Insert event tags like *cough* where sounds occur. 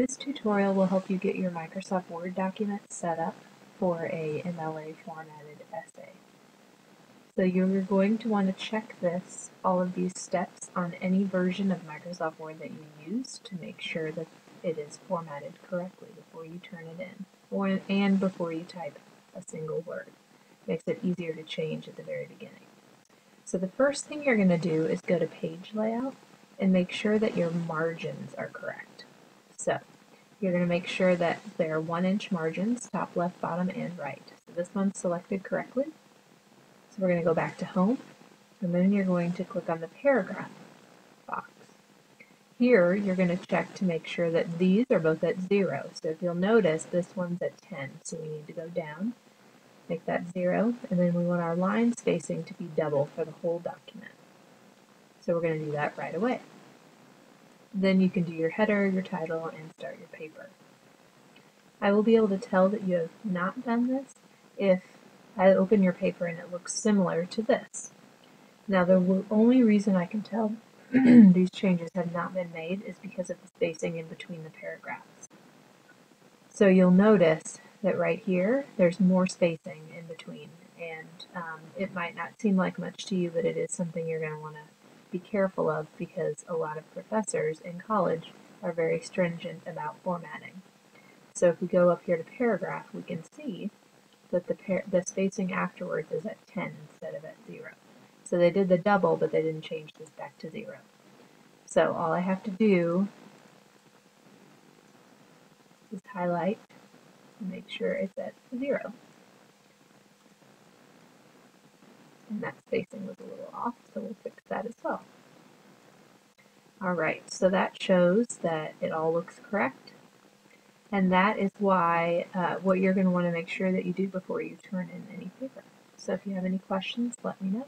This tutorial will help you get your Microsoft Word document set up for a MLA formatted essay. So you're going to want to check this, all of these steps on any version of Microsoft Word that you use to make sure that it is formatted correctly before you turn it in or, and before you type a single word. It Makes it easier to change at the very beginning. So the first thing you're going to do is go to page layout and make sure that your margins are correct. So you're going to make sure that there are one inch margins, top, left, bottom, and right. So this one's selected correctly. So we're going to go back to home, and then you're going to click on the paragraph box. Here, you're going to check to make sure that these are both at zero. So if you'll notice, this one's at 10, so we need to go down, make that zero, and then we want our line spacing to be double for the whole document. So we're going to do that right away. Then you can do your header, your title, and start your paper. I will be able to tell that you have not done this if I open your paper and it looks similar to this. Now the only reason I can tell *clears throat* these changes have not been made is because of the spacing in between the paragraphs. So you'll notice that right here there's more spacing in between and um, it might not seem like much to you but it is something you're going to want to be careful of because a lot of professors in college are very stringent about formatting. So if we go up here to paragraph, we can see that the, the spacing afterwards is at 10 instead of at 0. So they did the double, but they didn't change this back to 0. So all I have to do is highlight and make sure it's at 0. and that spacing was a little off, Alright, so that shows that it all looks correct, and that is why uh, what you're going to want to make sure that you do before you turn in any paper. So if you have any questions, let me know.